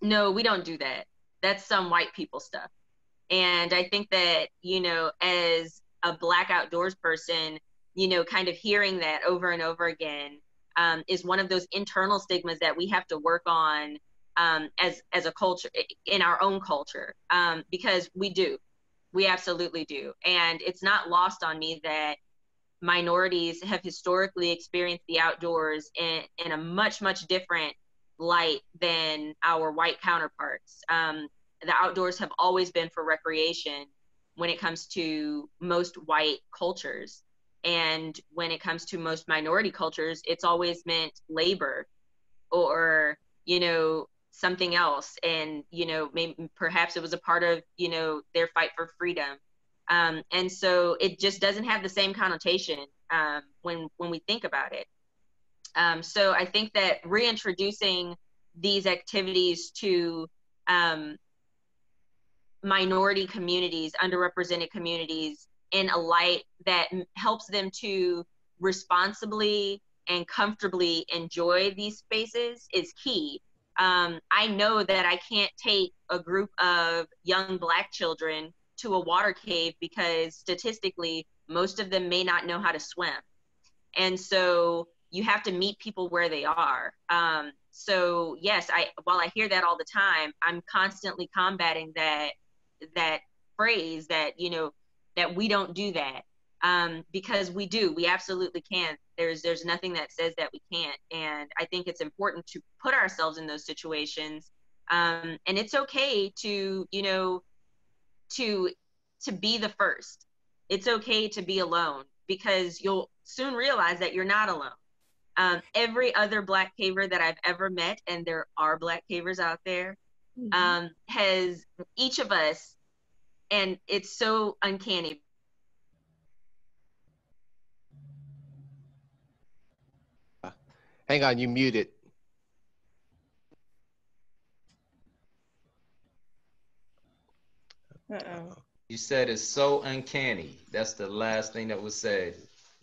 Speaker 3: no, we don't do that. That's some white people stuff. And I think that, you know, as a Black outdoors person, you know, kind of hearing that over and over again um, is one of those internal stigmas that we have to work on um, as as a culture in our own culture um, because we do we absolutely do. And it's not lost on me that minorities have historically experienced the outdoors in, in a much much different light than our white counterparts. Um, the outdoors have always been for recreation when it comes to most white cultures. And when it comes to most minority cultures, it's always meant labor or, you know, something else. And, you know, maybe perhaps it was a part of, you know, their fight for freedom. Um, and so it just doesn't have the same connotation um, when when we think about it. Um, so I think that reintroducing these activities to um, minority communities, underrepresented communities, in a light that helps them to responsibly and comfortably enjoy these spaces is key. Um, I know that I can't take a group of young black children to a water cave because statistically, most of them may not know how to swim. And so you have to meet people where they are. Um, so yes, I while I hear that all the time, I'm constantly combating that that phrase that you know that we don't do that um, because we do we absolutely can there's there's nothing that says that we can't and i think it's important to put ourselves in those situations um, and it's okay to you know to to be the first it's okay to be alone because you'll soon realize that you're not alone um, every other black caver that i've ever met and there are black cavers out there mm-hmm. um, has each of us and it's so uncanny.
Speaker 1: Hang on, you muted.
Speaker 2: Uh-oh. You, said it's so uncanny. That's the last thing that was said.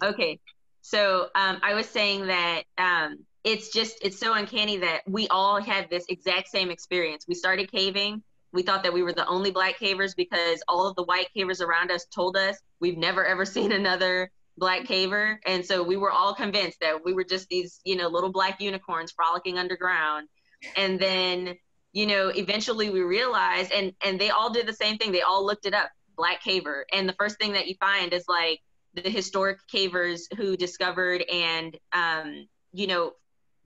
Speaker 3: Okay. So um, I was saying that um, it's just it's so uncanny that we all had this exact same experience. We started caving. We thought that we were the only black cavers because all of the white cavers around us told us we've never ever seen another black caver, and so we were all convinced that we were just these you know little black unicorns frolicking underground. And then you know eventually we realized, and and they all did the same thing. They all looked it up, black caver, and the first thing that you find is like the historic cavers who discovered and um, you know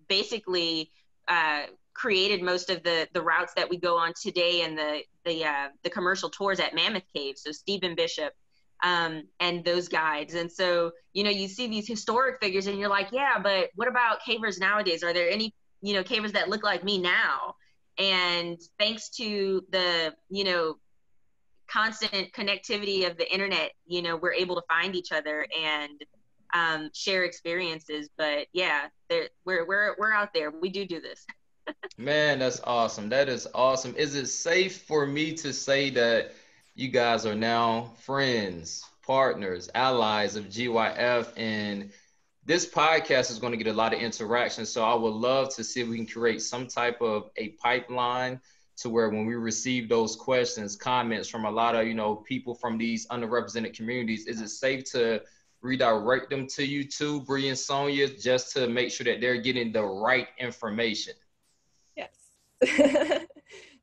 Speaker 3: basically uh, created most of the the routes that we go on today and the the uh, the commercial tours at Mammoth Cave. So Stephen Bishop um, and those guides. And so you know you see these historic figures and you're like, yeah, but what about cavers nowadays? Are there any you know cavers that look like me now? And thanks to the you know constant connectivity of the internet, you know, we're able to find each other and um, share experiences. But yeah, we're we're we're out there. We do do this.
Speaker 2: Man, that's awesome. That is awesome. Is it safe for me to say that you guys are now friends, partners, allies of GYF and this podcast is going to get a lot of interaction. So I would love to see if we can create some type of a pipeline to where when we receive those questions, comments from a lot of, you know, people from these underrepresented communities, is it safe to redirect them to you too, Bree and Sonia, just to make sure that they're getting the right information?
Speaker 4: Yes.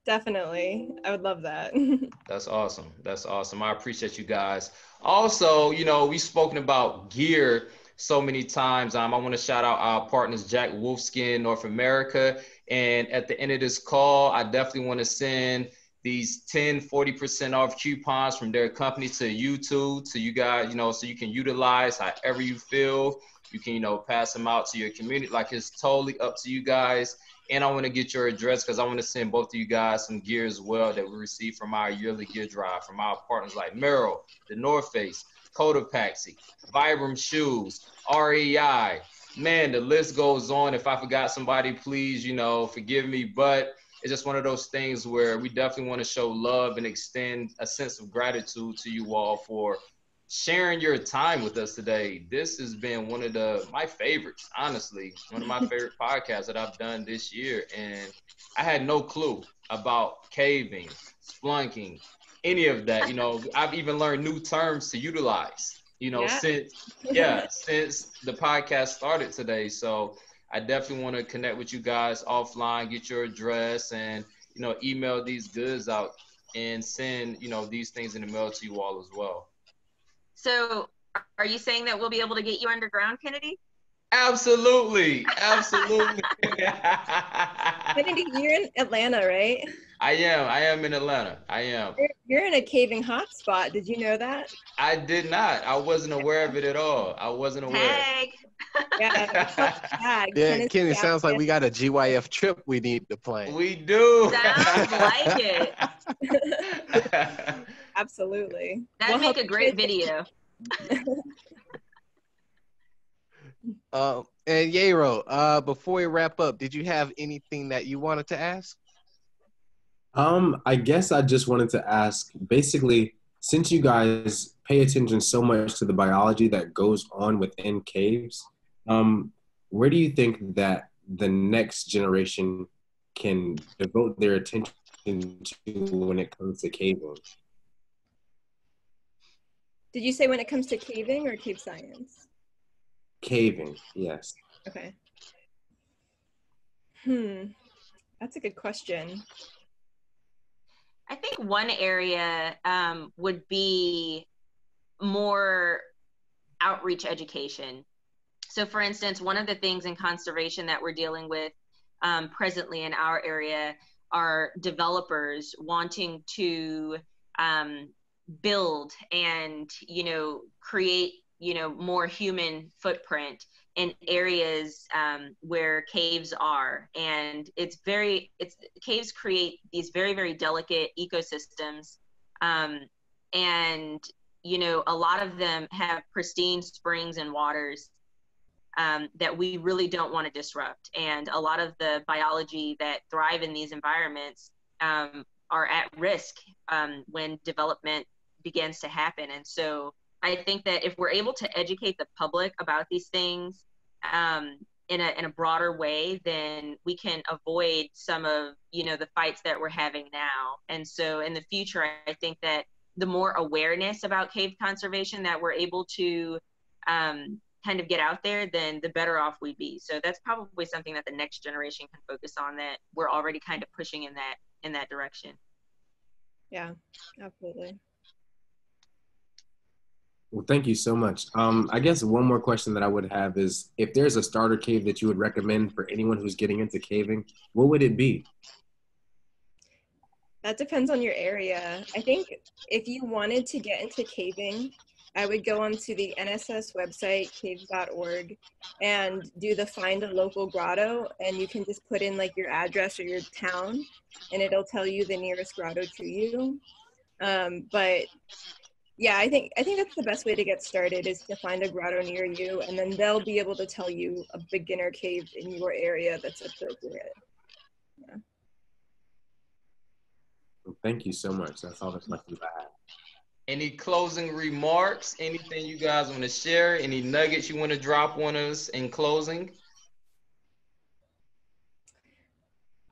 Speaker 4: Definitely. I would love that.
Speaker 2: That's awesome. That's awesome. I appreciate you guys. Also, you know, we've spoken about gear so many times. Um, I want to shout out our partners, Jack Wolfskin North America. And at the end of this call, I definitely want to send these 10, 40% off coupons from their company to YouTube to you guys, you know, so you can utilize however you feel. You can, you know, pass them out to your community. Like it's totally up to you guys. And I want to get your address because I want to send both of you guys some gear as well that we receive from our yearly gear drive from our partners like Merrell, the North Face, Cotopaxi, Vibram Shoes, REI, man, the list goes on. If I forgot somebody, please, you know, forgive me. But it's just one of those things where we definitely want to show love and extend a sense of gratitude to you all for sharing your time with us today. This has been one of the my favorites, honestly, one of my favorite podcasts that I've done this year. And I had no clue about caving, spelunking, any of that. You know, I've even learned new terms to utilize you know, yeah. since yeah, since the podcast started today. So I definitely want to connect with you guys offline, get your address, and you know, email these goods out and send you know these things in the mail to you all as well.
Speaker 3: So, are you saying that we'll be able to get you underground, Kennedy?
Speaker 2: Absolutely, absolutely.
Speaker 4: Kennedy, you're in Atlanta, right?
Speaker 2: I am. I am in Atlanta. I am.
Speaker 4: You're, you're, in a caving hotspot. Did you know that?
Speaker 2: I did not. I wasn't aware of it at all. I wasn't aware.
Speaker 3: Tag.
Speaker 1: yeah, yeah Kenny, sounds like we got a GYF trip we need to plan.
Speaker 2: We do.
Speaker 3: Sounds like it.
Speaker 4: Absolutely.
Speaker 3: That'd we'll make a great video.
Speaker 1: uh, and Yero, uh, before we wrap up, did you have anything that you wanted to ask?
Speaker 5: Um, I guess I just wanted to ask basically, since you guys pay attention so much to the biology that goes on within caves, um, where do you think that the next generation can devote their attention to when it comes to caving?
Speaker 4: Did you say when it comes to caving or cave science?
Speaker 5: Caving, yes.
Speaker 4: Okay. Hmm, that's a good question.
Speaker 3: I think one area um, would be more outreach education. So, for instance, one of the things in conservation that we're dealing with um, presently in our area are developers wanting to um, build and you know create you know more human footprint in areas um, where caves are. And it's very it's caves create these very very delicate ecosystems. Um, and you know a lot of them have pristine springs and waters um, that we really don't want to disrupt. And a lot of the biology that thrive in these environments um, are at risk um, when development begins to happen. And so I think that if we're able to educate the public about these things um, in a in a broader way, then we can avoid some of you know the fights that we're having now. And so in the future, I think that the more awareness about cave conservation that we're able to um, kind of get out there, then the better off we'd be. So that's probably something that the next generation can focus on. That we're already kind of pushing in that in that direction.
Speaker 4: Yeah, absolutely.
Speaker 5: Well, thank you so much. Um, I guess one more question that I would have is if there's a starter cave that you would recommend for anyone who's getting into caving, what would it be?
Speaker 4: That depends on your area. I think if you wanted to get into caving, I would go onto the NSS website, caves.org, and do the find a local grotto. And you can just put in like your address or your town, and it'll tell you the nearest grotto to you. Um, but yeah, I think I think that's the best way to get started is to find a grotto near you, and then they'll be able to tell you a beginner cave in your area that's appropriate. Yeah.
Speaker 5: Well, thank you so much. That's all the questions I have.
Speaker 2: Any closing remarks? Anything you guys want to share? Any nuggets you want to drop on us in closing?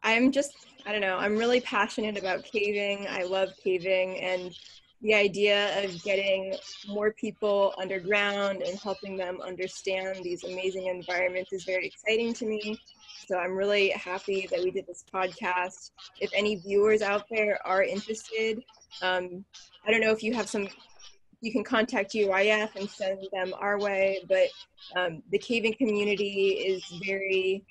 Speaker 4: I'm just, I don't know, I'm really passionate about caving. I love caving and the idea of getting more people underground and helping them understand these amazing environments is very exciting to me. So I'm really happy that we did this podcast. If any viewers out there are interested, um, I don't know if you have some, you can contact GYF and send them our way, but um, the caving community is very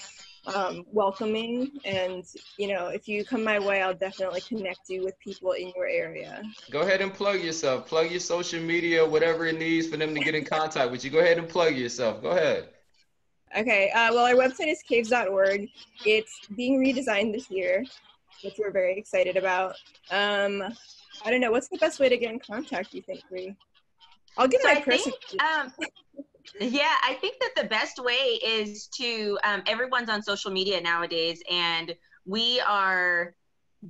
Speaker 4: um, welcoming. And, you know, if you come my way, I'll definitely connect you with people in your area.
Speaker 2: Go ahead and plug yourself. Plug your social media, whatever it needs for them to get in contact with you. Go ahead and plug yourself. Go ahead.
Speaker 4: Okay. Uh, well, our website is caves.org. It's being redesigned this year, which we're very excited about. Um, I don't know. What's the best way to get in contact, you think, Bree? I'll give
Speaker 3: So
Speaker 4: my
Speaker 3: I
Speaker 4: personal.
Speaker 3: think, um, yeah, I think that the best way is to um, everyone's on social media nowadays, and we are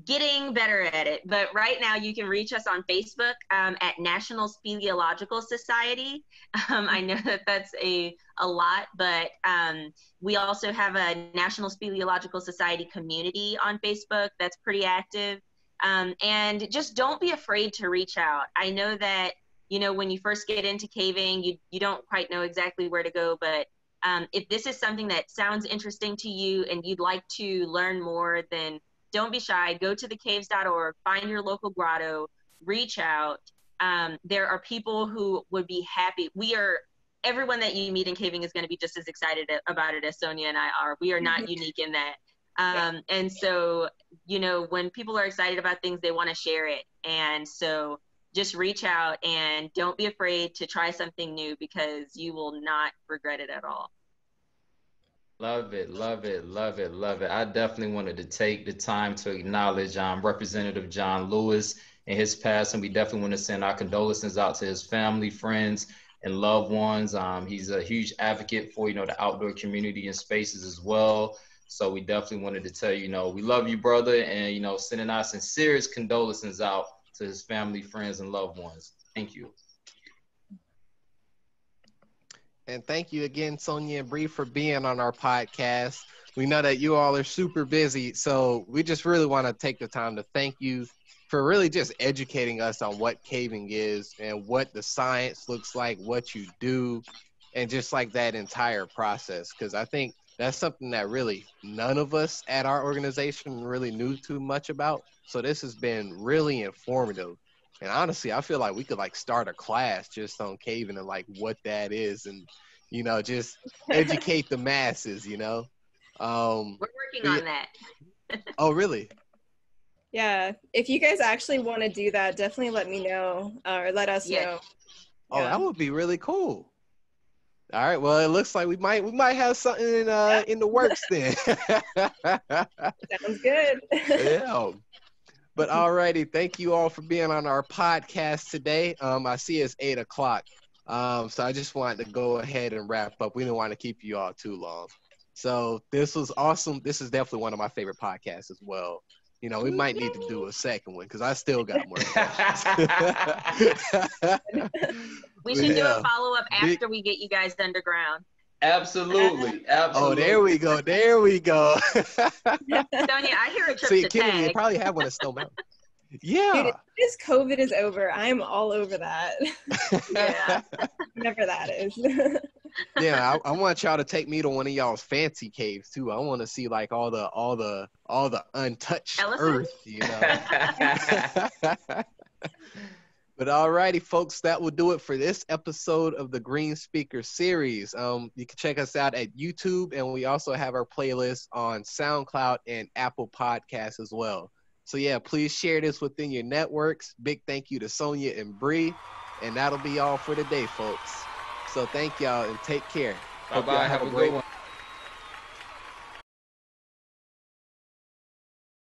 Speaker 3: getting better at it. But right now, you can reach us on Facebook um, at National Speleological Society. Um, I know that that's a a lot, but um, we also have a National Speleological Society community on Facebook that's pretty active. Um, and just don't be afraid to reach out. I know that you know when you first get into caving you you don't quite know exactly where to go but um, if this is something that sounds interesting to you and you'd like to learn more then don't be shy. Go to thecaves.org find your local grotto reach out. Um, there are people who would be happy. We are everyone that you meet in caving is going to be just as excited about it as sonia and i are. We are not unique in that. Um, and so you know when people are excited about things they want to share it. And so just reach out and don't be afraid to try something new because you will not regret it at all.
Speaker 2: Love it, love it, love it, love it. I definitely wanted to take the time to acknowledge um, Representative John Lewis and his passing. We definitely want to send our condolences out to his family, friends, and loved ones. Um, he's a huge advocate for you know the outdoor community and spaces as well. So we definitely wanted to tell you, you know, we love you, brother, and you know, sending our sincerest condolences out to his family, friends, and loved ones. Thank you.
Speaker 1: And thank you again, Sonia and Bree, for being on our podcast. We know that you all are super busy, so we just really want to take the time to thank you for really just educating us on what caving is and what the science looks like, what you do, and just like that entire process. Because I think that's something that really none of us at our organization really knew too much about. So this has been really informative. And honestly, I feel like we could like start a class just on caving and like what that is and you know, just educate the masses, you know. Um
Speaker 3: We're working
Speaker 1: but
Speaker 3: on
Speaker 1: yeah-
Speaker 3: that.
Speaker 1: oh really?
Speaker 4: Yeah, if you guys actually want to do that, definitely let me know uh, or let us
Speaker 3: Yeah.
Speaker 4: know.
Speaker 1: Oh,
Speaker 4: Yeah.
Speaker 1: that would be really cool. All right. Well, it looks like we might we might have something in, uh, in the works then.
Speaker 4: Sounds good.
Speaker 1: yeah. But alrighty, thank you all for being on our podcast today. Um, I see it's eight o'clock. Um, so I just wanted to go ahead and wrap up. We didn't want to keep you all too long. So this was awesome. This is definitely one of my favorite podcasts as well. You know, we might need to do a second one because I still got more.
Speaker 3: we should do a follow up
Speaker 1: Big-
Speaker 3: after we get you guys underground.
Speaker 2: Absolutely, absolutely.
Speaker 1: oh, there we go. There we go.
Speaker 3: Sonia, I hear a trip
Speaker 1: See,
Speaker 3: to
Speaker 1: Kennedy, they
Speaker 3: tag.
Speaker 1: probably have one at Stone Mountain.
Speaker 4: Dude,
Speaker 1: Yeah.
Speaker 4: this COVID is over. I'm all over that.
Speaker 3: Yeah.
Speaker 4: Whatever that is.
Speaker 1: yeah, I, I want y'all to take me to one of y'all's fancy caves too. I want to see like all the all the all the untouched
Speaker 3: Elephants?
Speaker 1: earth, you know. But alrighty, folks, that will do it for this episode of the Green Speaker series. Um, you can check us out at YouTube, and we also have our playlist on SoundCloud and Apple Podcasts as well. So yeah, please share this within your networks. Big thank you to Sonia and Bree, and that'll be all for today, folks. So thank y'all and take care.
Speaker 2: bye bye.
Speaker 1: have
Speaker 2: Have
Speaker 1: a
Speaker 2: a
Speaker 1: great
Speaker 2: good one.